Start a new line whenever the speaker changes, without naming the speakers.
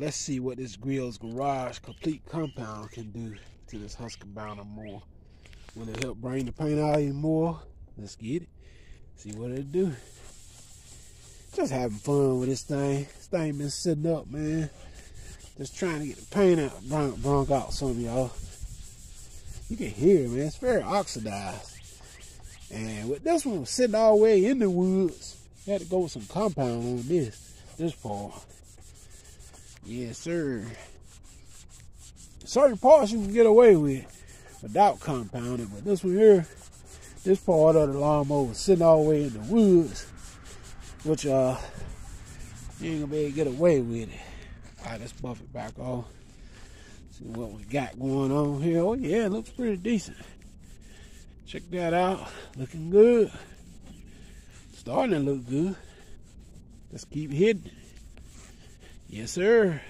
let's see what this Griot's Garage complete compound can do to this Husqvarna more. Will it help bring the paint out even more? Let's get it. See what it do. Just having fun with this thing. This thing been sitting up, man. Just trying to get the paint out, bronk, out some of y'all. You can hear it, man. It's very oxidized. And with this one sitting all the way in the woods, had to go with some compound on this, this part. Yes, sir. Certain parts you can get away with without compounding, but this one here, this part of the lawnmower sitting all the way in the woods, which uh, you ain't gonna be able to get away with it. All right, let's buff it back off. See what we got going on here. Oh yeah, it looks pretty decent. Check that out. Looking good. Starting to look good. Let's keep hitting. Yes, sir.